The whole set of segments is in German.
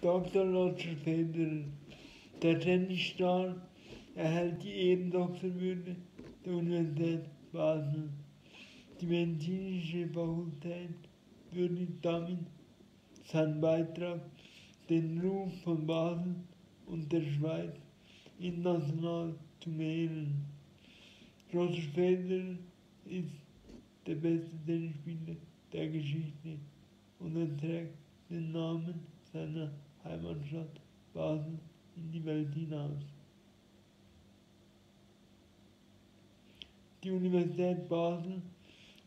Dr. Roger Federer. Der Tennisstar erhält die Ehrendoktorwürde der Universität Basel. Die medizinische Fakultät würdigt damit seinen Beitrag, den Ruf von Basel und der Schweiz international zu mehren. Roger Federer ist der beste Tennisspieler der Geschichte und er trägt den Namen seiner Heimatstadt Basel in die Welt hinaus. Die Universität Basel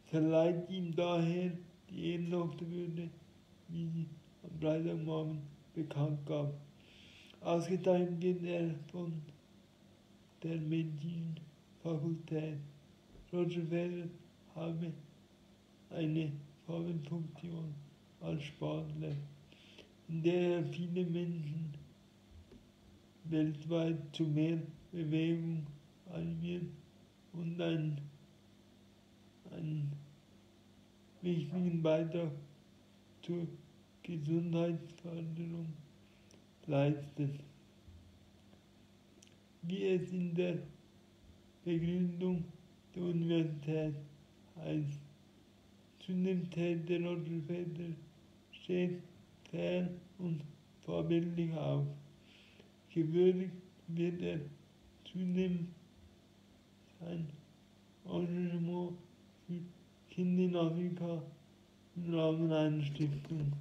verleiht ihm daher die Ehrendoktorwürde, wie sie am Freitagmorgen bekannt gab. Ausgeteilt wird er von der Medizinfakultät. Roger Federer habe eine Vorbildfunktion als Sportler, in der er viele Menschen weltweit zu mehr Bewegung animiert und einen, einen wichtigen Beitrag zur Gesundheitsförderung leistet. Wie es in der Begründung der Universität heißt, zunehmend der Roger Federer steht fern und vorbildlich auf. Gewürdigt wird er zunehmend sein Engagement für Kinder in Afrika im Rahmen einer Stiftung.